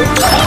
Ah!